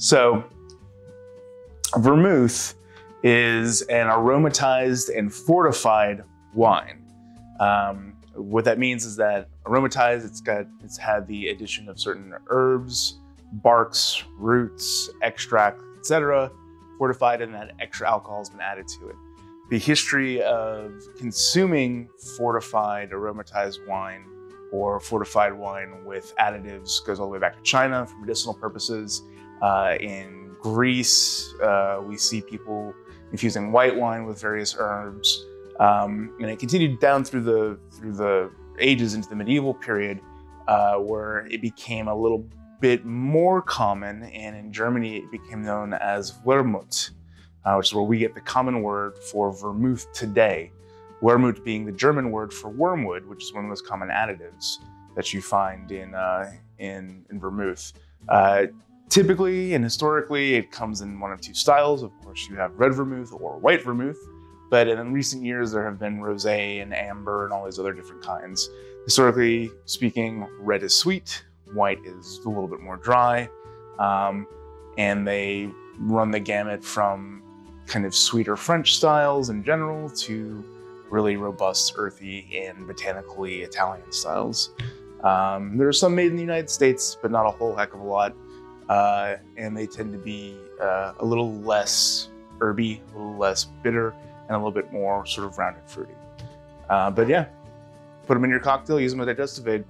So, vermouth is an aromatized and fortified wine. Um, what that means is that aromatized, it's got it's had the addition of certain herbs, barks, roots, extract, etc. Fortified, and that extra alcohol has been added to it. The history of consuming fortified aromatized wine or fortified wine with additives goes all the way back to China for medicinal purposes. Uh, in Greece, uh, we see people infusing white wine with various herbs, um, and it continued down through the through the ages into the medieval period, uh, where it became a little bit more common. And in Germany, it became known as Wermut, uh, which is where we get the common word for vermouth today. Wermut being the German word for wormwood, which is one of the most common additives that you find in uh, in, in vermouth. Uh, typically and historically, it comes in one of two styles. Of course, you have red vermouth or white vermouth, but in recent years, there have been rosé and amber and all these other different kinds. Historically speaking, red is sweet, white is a little bit more dry, um, and they run the gamut from kind of sweeter French styles in general to really robust, earthy, and botanically Italian styles. Um, there are some made in the United States, but not a whole heck of a lot. Uh, and they tend to be uh, a little less herby, a little less bitter, and a little bit more sort of rounded fruity. Uh, but yeah, put them in your cocktail, use them as a digestive aid.